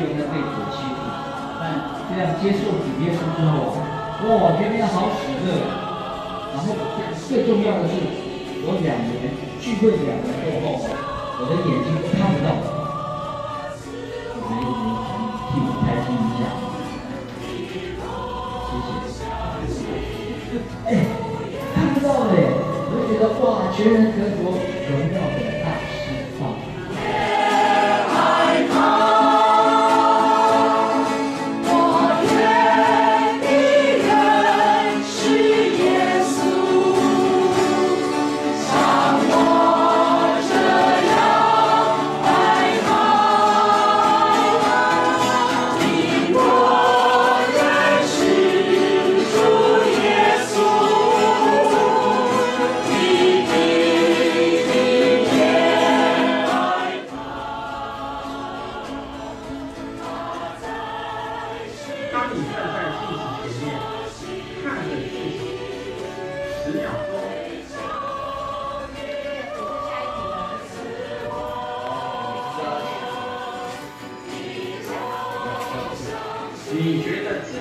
就就会被主欺负。但这样接受主耶稣之后，哇，觉得好喜乐。然后最重要的是，我两年聚会两年过后，我的眼睛都看不到了。我们有没有替我开心一下？谢谢。哎，看不到嘞，我就觉得哇，全人得国，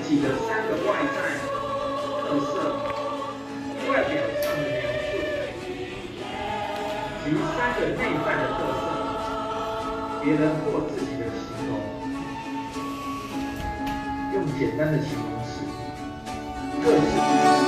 自己的三个外在特色，外表上的描述，及三个内在的特色，别人或自己的形容，用简单的形容词，个性。